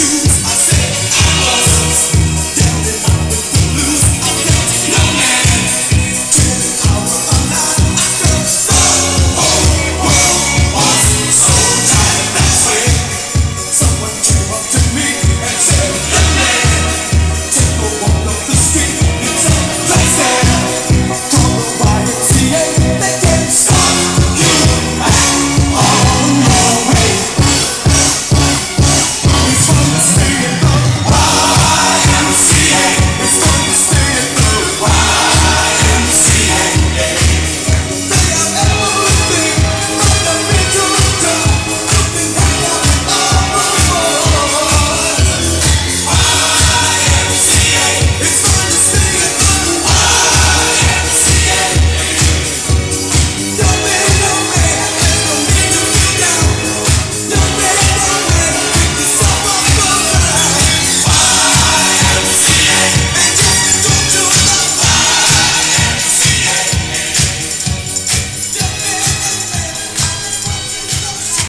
you.